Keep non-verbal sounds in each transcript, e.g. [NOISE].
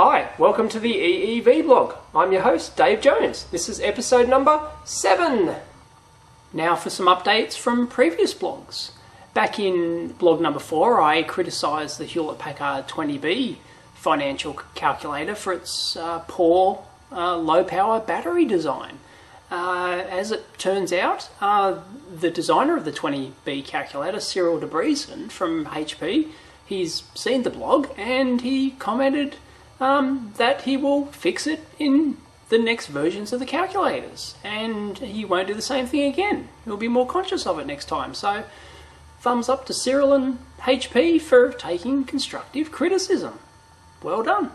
Hi, welcome to the EEV blog. I'm your host, Dave Jones. This is episode number 7. Now for some updates from previous blogs. Back in blog number 4, I criticised the Hewlett Packard 20B financial calculator for its uh, poor uh, low power battery design. Uh, as it turns out, uh, the designer of the 20B calculator, Cyril Debrezen from HP, he's seen the blog and he commented um, that he will fix it in the next versions of the calculators and he won't do the same thing again. He'll be more conscious of it next time. So, thumbs up to Cyril and HP for taking constructive criticism. Well done.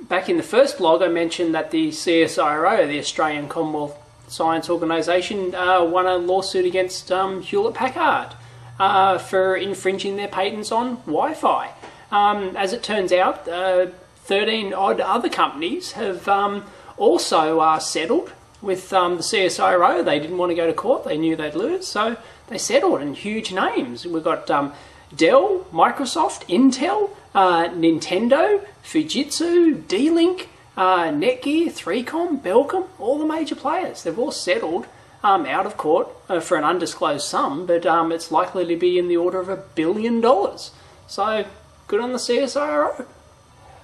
Back in the first blog, I mentioned that the CSIRO, the Australian Commonwealth Science Organisation, uh, won a lawsuit against um, Hewlett Packard uh, for infringing their patents on Wi Fi. Um, as it turns out, uh, 13 odd other companies have um, also uh, settled with um, the CSIRO. They didn't want to go to court, they knew they'd lose, so they settled in huge names. We've got um, Dell, Microsoft, Intel, uh, Nintendo, Fujitsu, D-Link, uh, Netgear, 3Com, Belkin, all the major players. They've all settled um, out of court uh, for an undisclosed sum, but um, it's likely to be in the order of a billion dollars. So good on the CSIRO.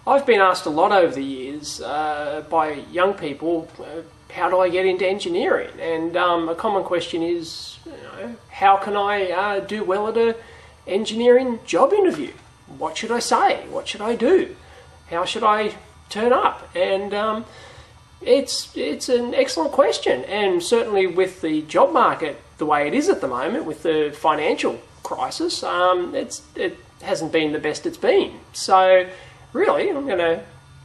I've been asked a lot over the years uh, by young people, uh, how do I get into engineering? And um, a common question is, you know, how can I uh, do well at a engineering job interview? What should I say? What should I do? How should I turn up? And um, it's it's an excellent question, and certainly with the job market the way it is at the moment, with the financial crisis, um, it's it hasn't been the best it's been. So really, I'm going to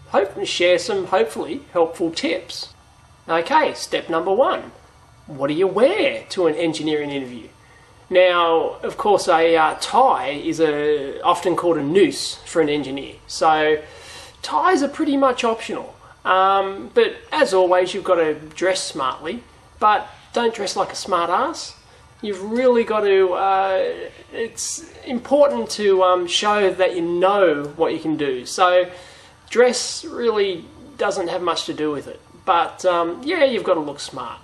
hope and share some hopefully helpful tips. Okay, step number one. What do you wear to an engineering interview? Now, of course, a uh, tie is a, often called a noose for an engineer. So, ties are pretty much optional. Um, but as always, you've got to dress smartly, but don't dress like a smart ass. You've really got to, uh, it's important to um, show that you know what you can do. So, dress really doesn't have much to do with it. But um, yeah, you've got to look smart.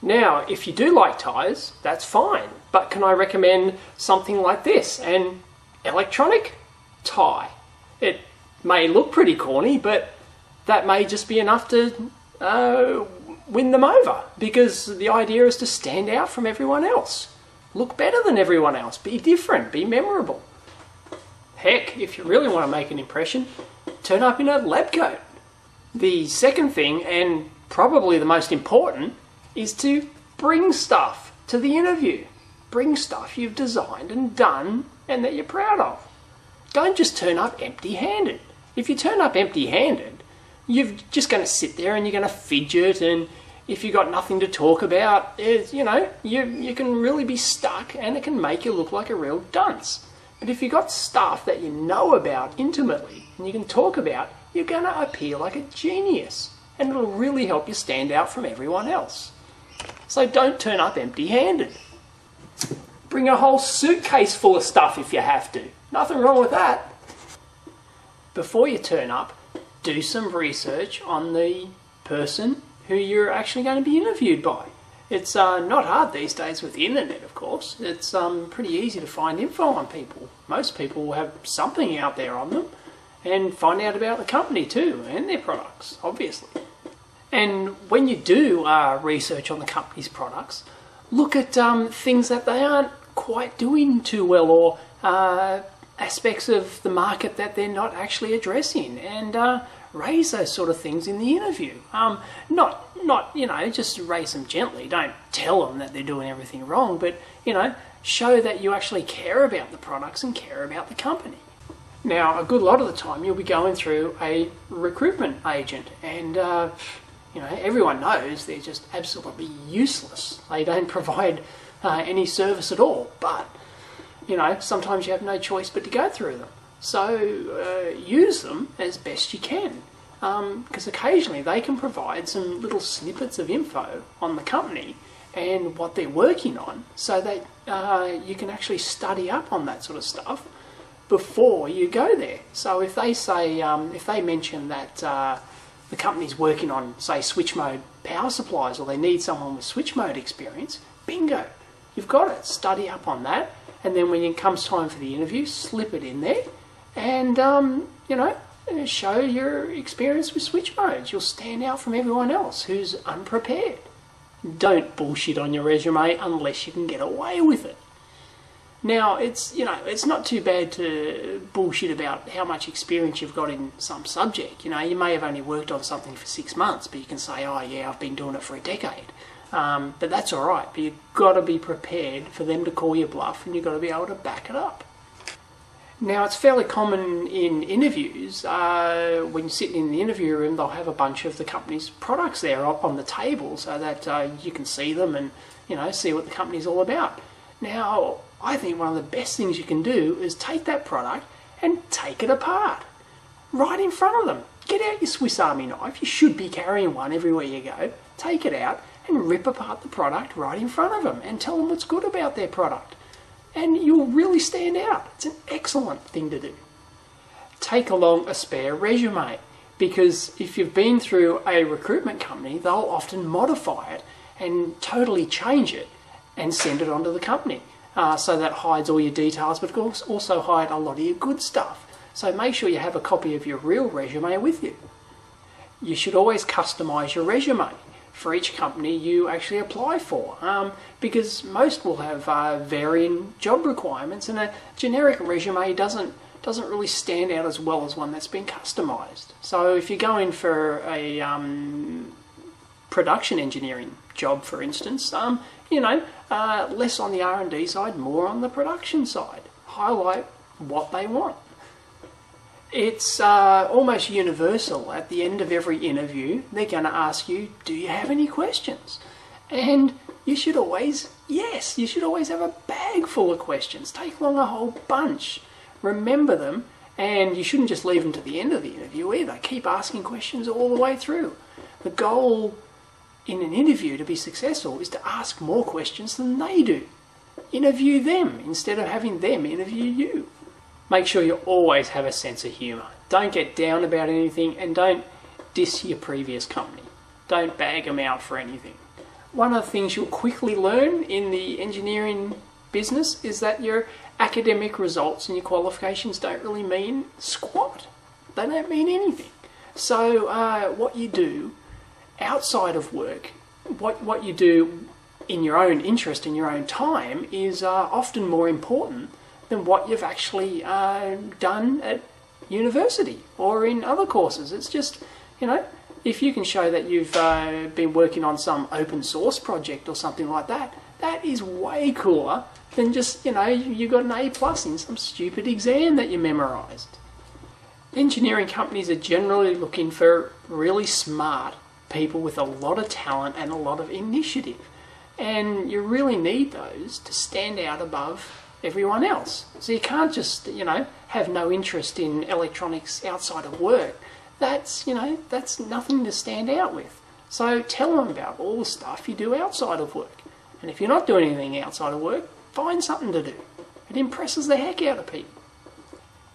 Now, if you do like ties, that's fine. But can I recommend something like this? An electronic tie. It may look pretty corny, but that may just be enough to uh, win them over because the idea is to stand out from everyone else. Look better than everyone else. Be different. Be memorable. Heck, if you really want to make an impression, turn up in a lab coat. The second thing, and probably the most important, is to bring stuff to the interview. Bring stuff you've designed and done and that you're proud of. Don't just turn up empty handed. If you turn up empty handed, you're just going to sit there and you're going to fidget and if you've got nothing to talk about, you know, you, you can really be stuck and it can make you look like a real dunce. But if you've got stuff that you know about intimately and you can talk about, you're going to appear like a genius and it'll really help you stand out from everyone else. So don't turn up empty handed. Bring a whole suitcase full of stuff if you have to. Nothing wrong with that. Before you turn up, do some research on the person who you're actually going to be interviewed by. It's uh, not hard these days with the internet, of course. It's um, pretty easy to find info on people. Most people have something out there on them and find out about the company too and their products, obviously. And when you do uh, research on the company's products, look at um, things that they aren't quite doing too well or uh, aspects of the market that they're not actually addressing and uh, raise those sort of things in the interview. Um, not, not, you know, just raise them gently. Don't tell them that they're doing everything wrong, but, you know, show that you actually care about the products and care about the company. Now, a good lot of the time you'll be going through a recruitment agent and, uh, you know, everyone knows they're just absolutely useless. They don't [LAUGHS] provide uh, any service at all, but, you know, sometimes you have no choice but to go through them. So uh, use them as best you can because um, occasionally they can provide some little snippets of info on the company and what they're working on so that uh, you can actually study up on that sort of stuff before you go there. So if they say, um, if they mention that uh, the company's working on, say, switch mode power supplies or they need someone with switch mode experience, bingo, you've got it. Study up on that. And then when it comes time for the interview, slip it in there and, um, you know, show your experience with switch modes. You'll stand out from everyone else who's unprepared. Don't bullshit on your resume unless you can get away with it. Now, it's you know it's not too bad to bullshit about how much experience you've got in some subject. You know, you may have only worked on something for six months, but you can say, "Oh, yeah, I've been doing it for a decade." Um, but that's all right. But you've got to be prepared for them to call you bluff, and you've got to be able to back it up. Now, it's fairly common in interviews. Uh, when you're sitting in the interview room, they'll have a bunch of the company's products there on the table, so that uh, you can see them and you know see what the company's all about. Now, I think one of the best things you can do is take that product and take it apart. Right in front of them. Get out your Swiss Army knife. You should be carrying one everywhere you go. Take it out and rip apart the product right in front of them and tell them what's good about their product. And you'll really stand out. It's an excellent thing to do. Take along a spare resume because if you've been through a recruitment company, they'll often modify it and totally change it and send it onto the company. Uh, so that hides all your details, but of course also hide a lot of your good stuff. So make sure you have a copy of your real resume with you. You should always customize your resume for each company you actually apply for um, because most will have uh, varying job requirements and a generic resume doesn't doesn't really stand out as well as one that's been customized. So if you go in for a um, production engineering job, for instance, um, you know, uh, less on the R&D side, more on the production side. Highlight what they want. It's uh, almost universal. At the end of every interview, they're going to ask you, do you have any questions? And you should always, yes, you should always have a bag full of questions. Take along a whole bunch. Remember them, and you shouldn't just leave them to the end of the interview either. Keep asking questions all the way through. The goal in an interview to be successful is to ask more questions than they do. Interview them instead of having them interview you. Make sure you always have a sense of humour. Don't get down about anything and don't diss your previous company. Don't bag them out for anything. One of the things you'll quickly learn in the engineering business is that your academic results and your qualifications don't really mean squat. They don't mean anything. So, uh, what you do outside of work, what, what you do in your own interest, in your own time, is uh, often more important than what you've actually uh, done at university or in other courses. It's just, you know, if you can show that you've uh, been working on some open source project or something like that, that is way cooler than just, you know, you got an A plus in some stupid exam that you memorized. Engineering companies are generally looking for really smart people with a lot of talent and a lot of initiative. And you really need those to stand out above everyone else. So you can't just, you know, have no interest in electronics outside of work. That's, you know, that's nothing to stand out with. So tell them about all the stuff you do outside of work. And if you're not doing anything outside of work, find something to do. It impresses the heck out of people.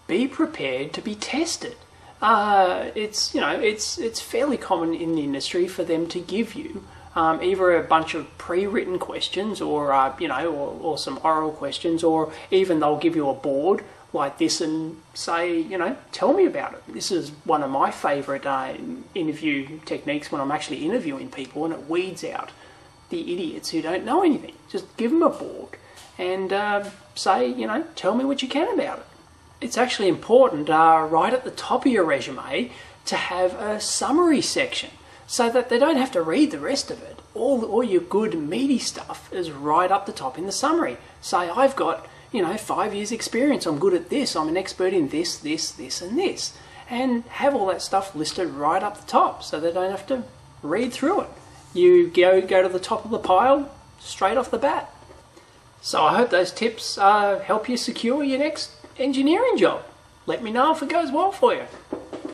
Be prepared to be tested. Uh, it's you know it's it's fairly common in the industry for them to give you um, either a bunch of pre-written questions or uh, you know or, or some oral questions or even they'll give you a board like this and say you know tell me about it. This is one of my favorite uh, interview techniques when i'm actually interviewing people and it weeds out the idiots who don't know anything. Just give them a board and uh, say you know tell me what you can about it. It's actually important uh, right at the top of your resume to have a summary section so that they don't have to read the rest of it. All, all your good meaty stuff is right up the top in the summary. Say, I've got, you know, five years experience, I'm good at this, I'm an expert in this, this, this and this. And have all that stuff listed right up the top so they don't have to read through it. You go, go to the top of the pile straight off the bat. So I hope those tips uh, help you secure your next engineering job. Let me know if it goes well for you.